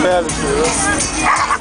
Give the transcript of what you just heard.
Fährlich, oder?